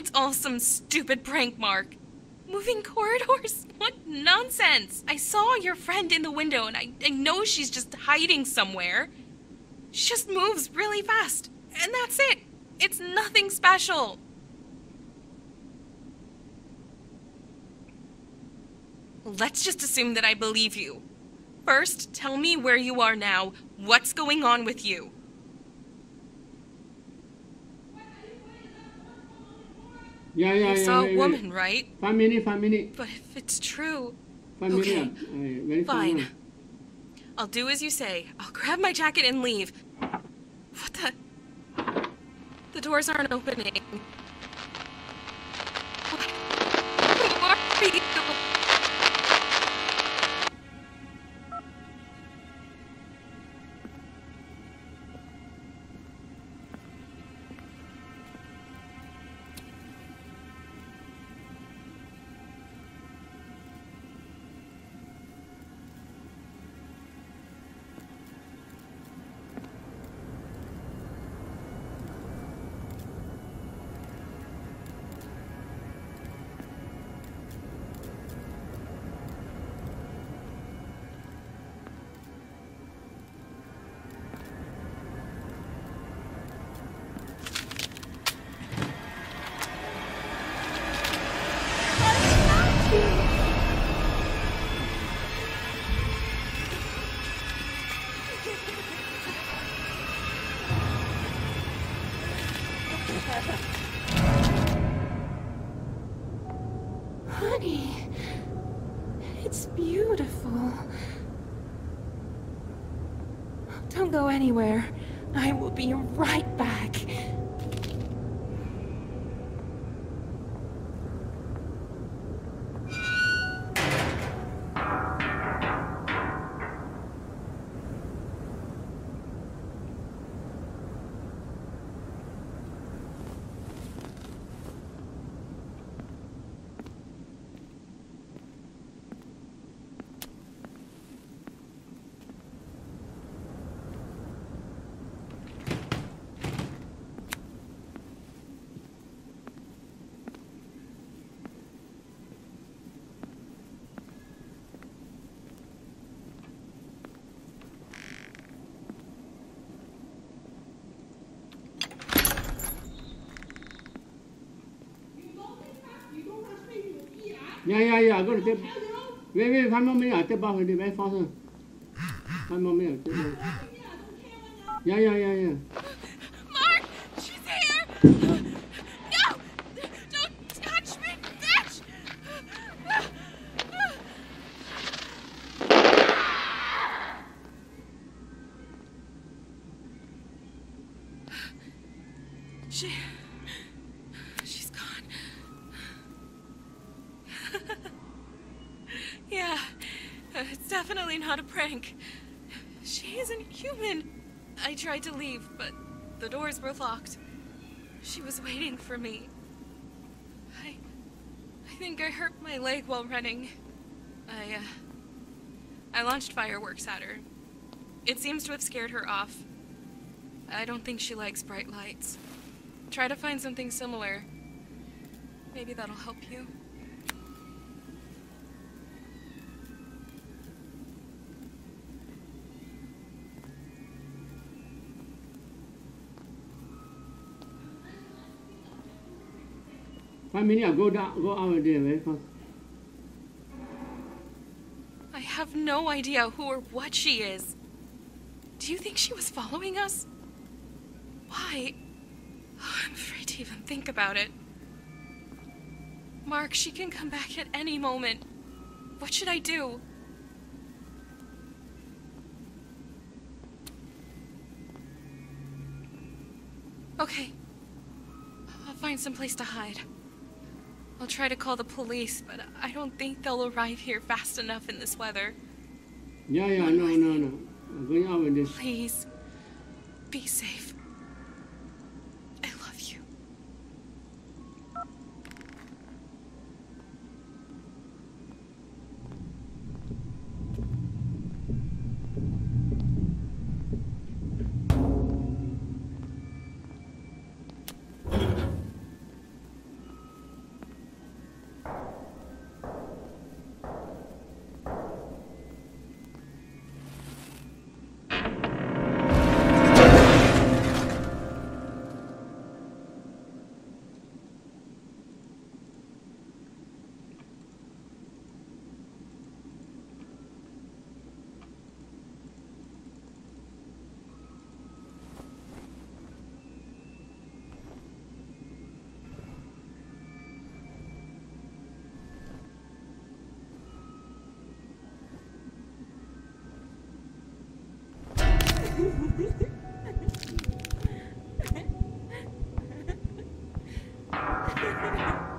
It's all some stupid prank, Mark. Moving corridors? What nonsense! I saw your friend in the window and I, I know she's just hiding somewhere. She just moves really fast. And that's it. It's nothing special. Let's just assume that I believe you. First, tell me where you are now. What's going on with you? Yeah, yeah, You yeah. saw wait, a woman, right? Five minutes, five minutes. But if it's true, Five Okay. minutes. Fine. I'll do as you say. I'll grab my jacket and leave. What the? The doors aren't opening. It's beautiful. Don't go anywhere. I will be right back. Yeah, yeah, yeah. Go to step. Wait, wait, five more minutes. I step out already. Very fast. huh? Five more minutes. Step out. Yeah, yeah, yeah, yeah. Mark! She's here! No! Don't touch me, bitch! She. She's gone. yeah, uh, it's definitely not a prank. She isn't human. I tried to leave, but the doors were locked. She was waiting for me. I. I think I hurt my leg while running. I, uh. I launched fireworks at her. It seems to have scared her off. I don't think she likes bright lights. Try to find something similar. Maybe that'll help you. Five minutes. Go down. Go out there. Very fast. I have no idea who or what she is. Do you think she was following us? Why? Oh, I'm afraid to even think about it. Mark, she can come back at any moment. What should I do? Okay. I'll find some place to hide. I'll try to call the police, but I don't think they'll arrive here fast enough in this weather. Yeah, yeah. No, no, no. I'm going out with this. Please, be safe. 啊。